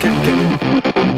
can do.